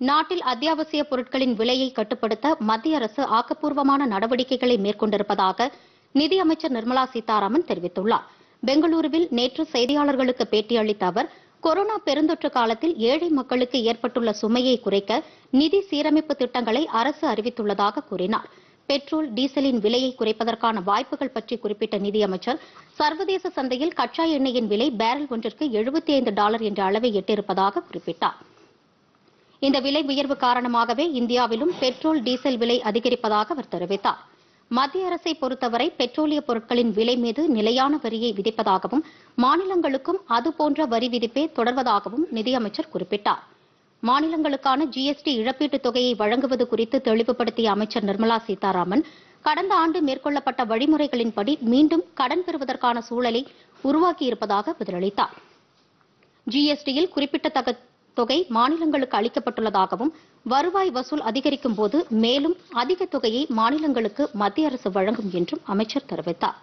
நாட்டில் அத்தியாவசிய பொருட்களின் விலையை கட்டுப்படுத்த மத்திய அரசு ஆக்கப்பூர்வமான நடவடிக்கைகளை மேற்கொண்டிருப்பதாக நிதியமைச்சர் நிர்மலா சீதாராமன் தெரிவித்துள்ளார். பெங்களூருவில் நேற்று செய்தியாளர்களுக்கு பேட்டியளித்த அவர் கொரோனா பெருந்தொற்று காலத்தில் ஏழை மக்களுக்கு ஏற்பட்டுள்ள சுமையை குறைக்க நிதி சீரமைப்பு திட்டங்களை அரசு அறிவித்துள்ளதாக கூறினார். பெட்ரோல் டீசலின் விலையை குறைப்பதற்கான வாய்ப்புகள் பற்றி குறிப்பிட்ட நிதியமைச்சர் சர்வதேச சந்தையில் கச்சா எண்ணெயின் விலை பேரல் ஒன்றிற்கு 75 டாலர் என்ற அளவை எட்டியிருப்பதாக குறிப்பிட்டார். இந்த விலை உயர்வு காரணமாகவே இந்தியாவிலும் பெட்ரோல் டீசல் விலை அதிகரிப்பதாக அவர் தெரிவித்தார். மத்திய அரசை பொறுத்தவரை பெட்ரோலிய பொருட்களின் விலை மீது நிலையான வரியை விதிப்பதாகவும் மாநிலங்களுக்கும் அதுபோன்ற வரி விதிப்பே தொடர்வதாகவும் நிதியமைச்சர் குறிப்பிட்டார். மாநிலங்களுக்கான ஜிஎஸ்டி இழப்பீட்டுத் தொகையை வழங்குவது குறித்து தெளிவுபடுத்திய அமைச்சர் நிர்மலா சீதாராமன் கடந்த ஆண்டு மேற்கொள்ளப்பட்ட வழிமுறைகளின்படி மீண்டும் கடன் பெறுவதற்கான சூழலை உருவாக்கியிருப்பதாக பதிலளித்தார். ஜிஎஸ்டியில் குறிப்பிடத்தக்க தொகை மாநிலங்களுக்கு அளிக்கப்பட்டுள்ளதாகவும் வருவாய் வசூல் அதிகரிக்கும் போது மேலும் அதிக தொகையை மாநிலங்களுக்கு மத்திய அரசு வழங்கும் என்றும் அமைச்சர் தெரிவித்தார்.